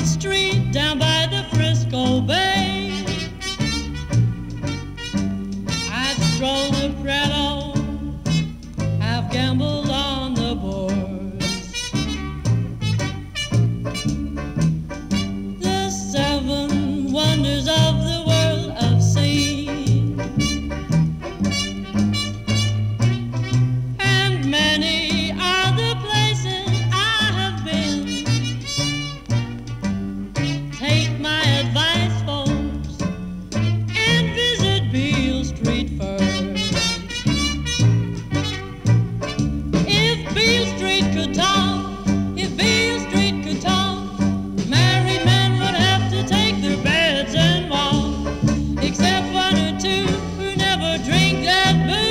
that street down by the Frisco Bay. I've strolled the Prado, I've gambled. Never drink that booze,